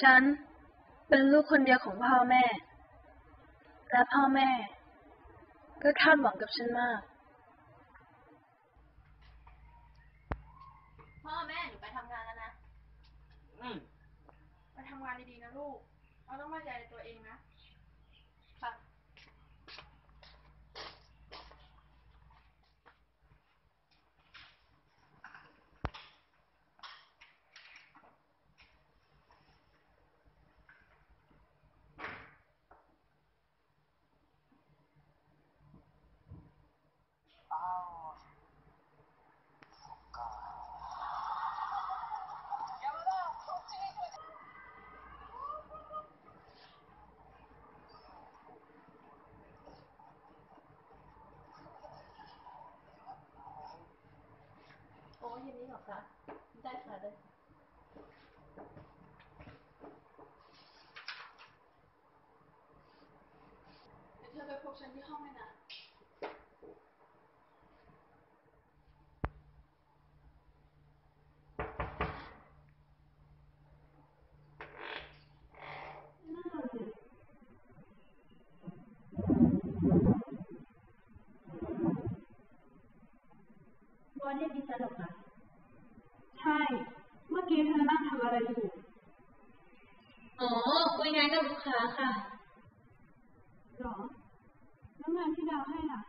ฉันเป็นลูกคนเดียวของพ่อแม่ และพ่อแม่ ก็คาดหวังกับฉันมาก พ่อแม่หนูไปทำงานแล้วนะ อืม ไปทำงานดีๆนะลูก เราต้องมั่นใจในตัวเองนะ โอ้เย็นนี้เหรอคะได้ค่ะได้เดี๋ยวเธอไปพบฉันที่ห้องเลยนะบอลเรียกดิฉันเหรอคะ ใช่ เมื่อกี้เธอนั่งทำอะไรอยู่ อ๋อคุยงานกับลูกค้าค่ะหรอแล้วงานที่ดาวให้ล่ะ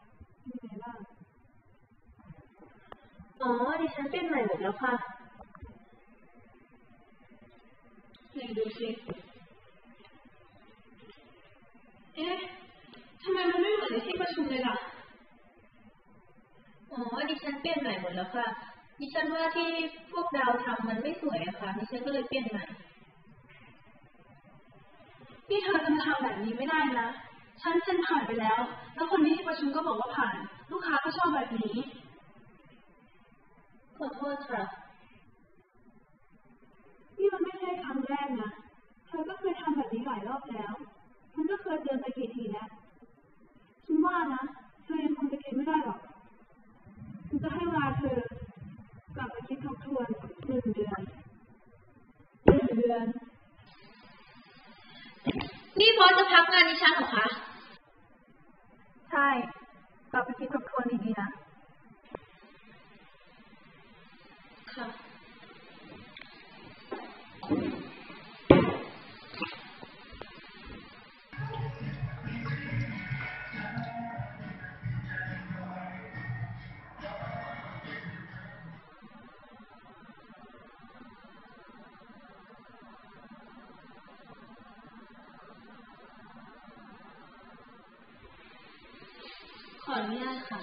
เป็นไงบ้าง อ๋อดิฉันเปลี่ยนใหม่หมดแล้วค่ะไหนดูสิเอ๊ะทำไมมันไม่เหมือนในที่ประชุมเลยล่ะ อ๋อดิฉันเปลี่ยนใหม่หมดแล้วค่ะ ดิฉันว่าที่พวกเราทำมันไม่สวยอะค่ะดิฉันก็เลยเปลี่ยนใหม่นี่เธอจะมาทำแบบนี้ไม่ได้นะฉันเซ็นผ่านไปแล้ว แล้วคนที่ประชุมก็บอกว่าผ่าน ลูกค้าก็ชอบแบบนี้ขอโทษค่ะ เดือน นี่บอสจะพักงานดิฉันเหรอคะ ใช่กลับไปคิดทบทวนดีๆนะค่ะ ขออนุญาตค่ะ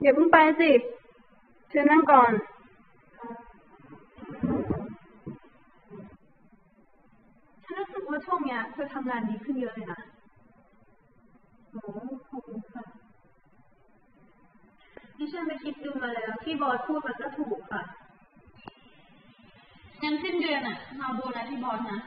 อย่าเพิ่งไปสิเธอนั่งก่อนฉันรู้สึกว่าช่วงเนี้ยเธอทำงานดีขึ้นเยอะเลยนะโอ้ขอบคุณค่ะดิฉันไปคิดดูมาแล้วที่บอสพูดมันก็ถูกค่ะ งั้นสิ้นเดือนอะมาโบนัสที่บอสนะ